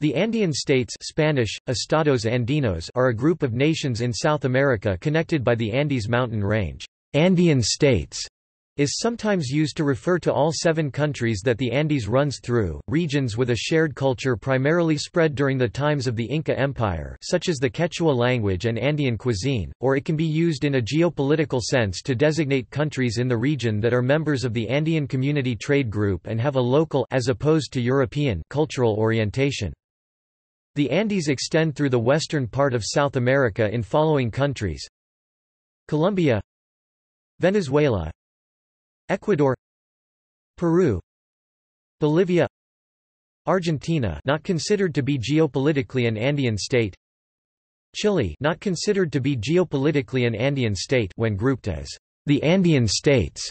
The Andean states Spanish, Estados Andinos are a group of nations in South America connected by the Andes mountain range. Andean states is sometimes used to refer to all seven countries that the Andes runs through, regions with a shared culture primarily spread during the times of the Inca Empire such as the Quechua language and Andean cuisine, or it can be used in a geopolitical sense to designate countries in the region that are members of the Andean Community Trade Group and have a local as opposed to European cultural orientation. The Andes extend through the western part of South America in following countries Colombia Venezuela Ecuador Peru Bolivia Argentina not considered to be geopolitically an Andean state Chile not considered to be geopolitically an Andean state when grouped as the Andean states.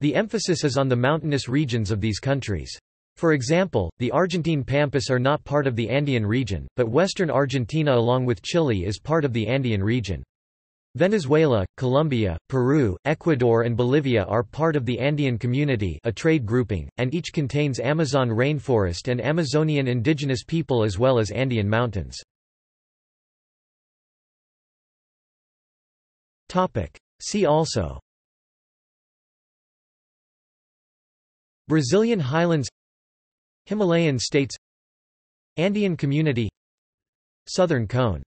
The emphasis is on the mountainous regions of these countries. For example, the Argentine Pampas are not part of the Andean region, but western Argentina along with Chile is part of the Andean region. Venezuela, Colombia, Peru, Ecuador and Bolivia are part of the Andean Community a trade grouping, and each contains Amazon rainforest and Amazonian indigenous people as well as Andean mountains. See also Brazilian highlands Himalayan states Andean community Southern cone